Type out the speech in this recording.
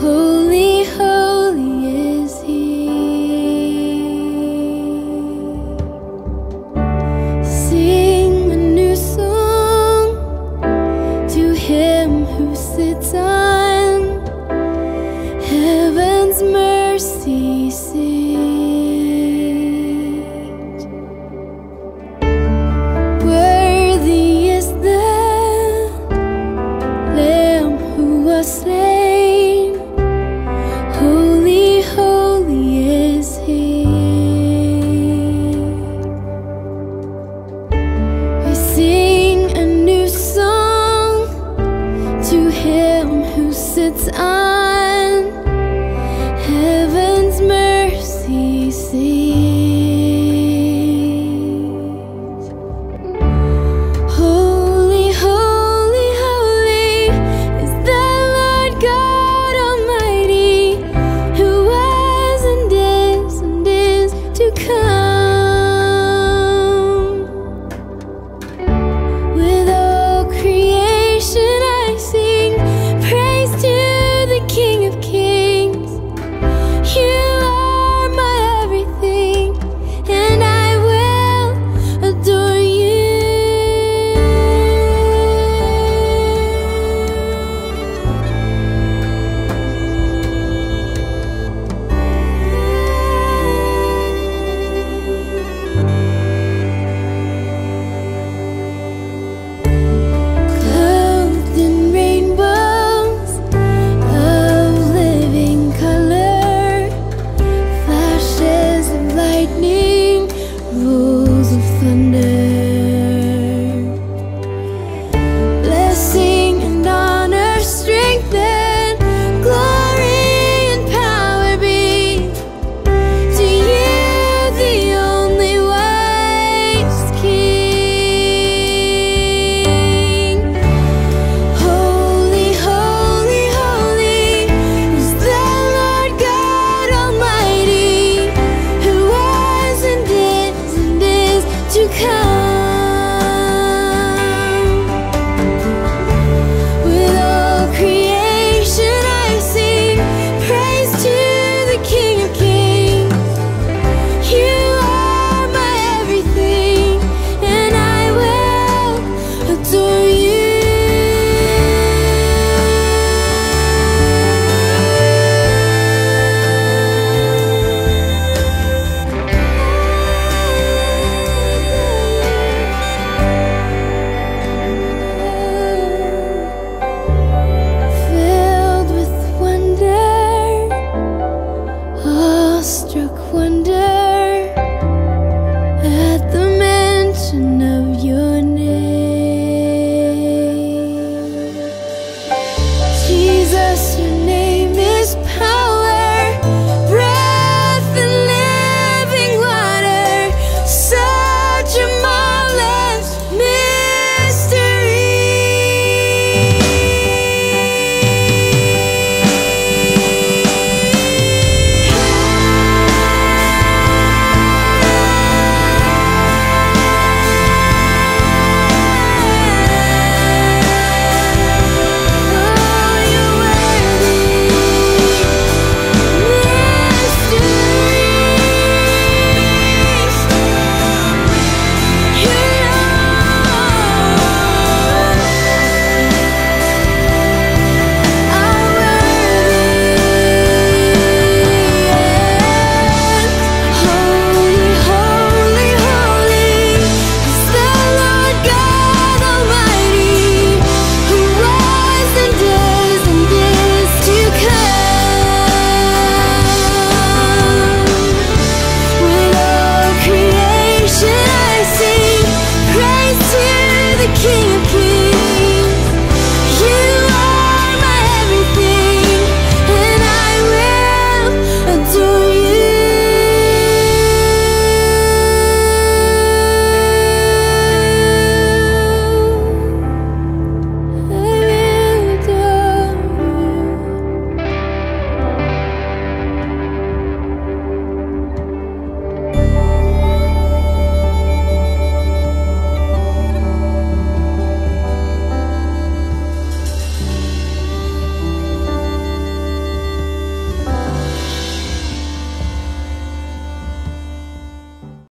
Holy, holy is He. Sing a new song to Him who sits on heaven's mercy seat. see struck one day